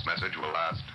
This message will last